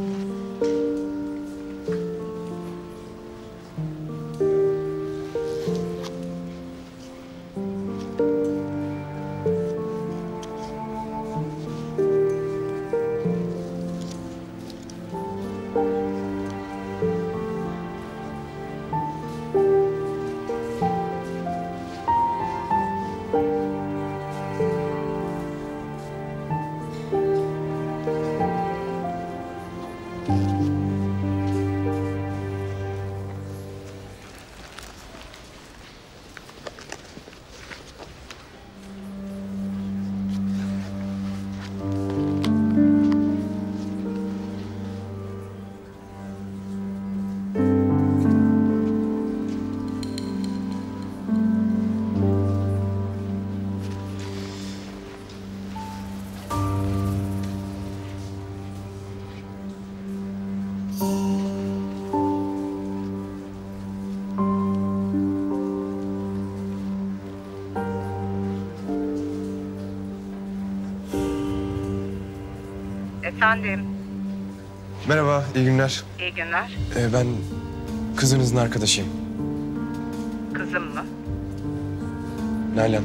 Mm-hmm. Efendim, Merhaba, iyi günler. iyi günler. Ee, ben kızınızın arkadaşıyım. Kızım mı? Nalan.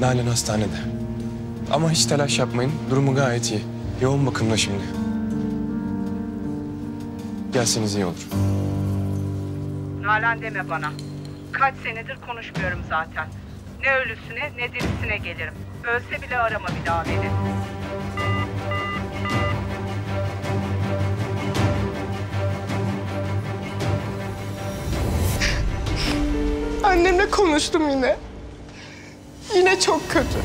Nalan hastanede. Ama hiç telaş yapmayın, durumu gayet iyi. Yoğun bakımda şimdi. Gelseniz iyi olur. Nalan deme bana. Kaç senedir konuşmuyorum zaten. Ne ölüsüne ne dirisine gelirim. Ölse bile arama bir daha beni. Annemle konuştum yine. Yine çok kötü.